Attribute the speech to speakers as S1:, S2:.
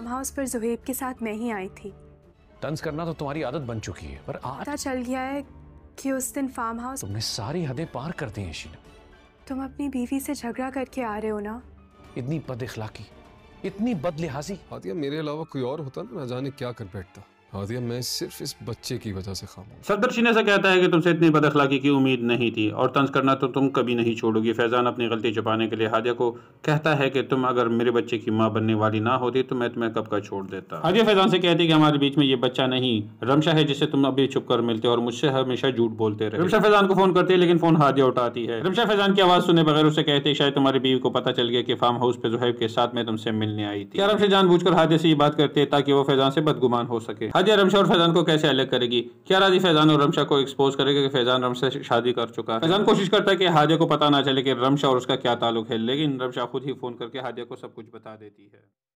S1: Farm house पर जुहेब के साथ मैं ही आई थी।
S2: तंज करना तो तुम्हारी आदत बन चुकी है पर आज
S1: पता चल गया है कि उस दिन फार्म हाउस
S2: तुमने सारी हदें पार कर दी हैं शीना।
S1: तुम अपनी बीवी से झगड़ा करके आ रहे हो ना?
S2: इतनी बद इखलाकी इतनी बदलिहाजी
S3: लिहाजी मेरे अलावा कोई और होता ना ना जाने क्या कर बैठता। हादिया, मैं सिर्फ़ इस बच्चे की वजह से खामोश
S4: सफदर शीना से कहता है कि तुमसे इतनी बद अखलाकी की उम्मीद नहीं थी और तंज करना तो तुम कभी नहीं छोड़ोगी। फैजान अपनी गलती छुपाने के लिए हादिया को कहता है कि तुम अगर मेरे बच्चे की माँ बनने वाली ना होती तो मैं तुम्हें कब का छोड़ देता। हादिया फैजान से कहती है कि हमारे बीच में ये बच्चा नहीं, रमशा है जिसे तुम अभी छुप कर मिलते हो और मुझसे हमेशा झूठ बोलते रहे। रमशा फैजान को फ़ोन करती है, लेकिन फ़ोन हादिया उठाती है। रमशा फैजान की आवाज़ सुने बगैर उसे कहते, शायद तुम्हारी बीवी को पता चल गया कि फार्म हाउस पे जुहैब के साथ में तुमसे मिलने आई थी। रमशा जानबूझकर हादिया से ये बात करते ताकि वो फैजान से बदगुमान हो सके? हादिया रमशा और फैजान को कैसे अलग करेगी? क्या राज़ी फैजान और रमशा को एक्सपोज करेगा कि फैजान रमशा से शादी कर चुका है? फैजान कोशिश करता है कि हादिया को पता ना चले कि रमशा और उसका क्या ताल्लुक है, लेकिन रमशा खुद ही फ़ोन करके हादिया को सब कुछ बता देती है।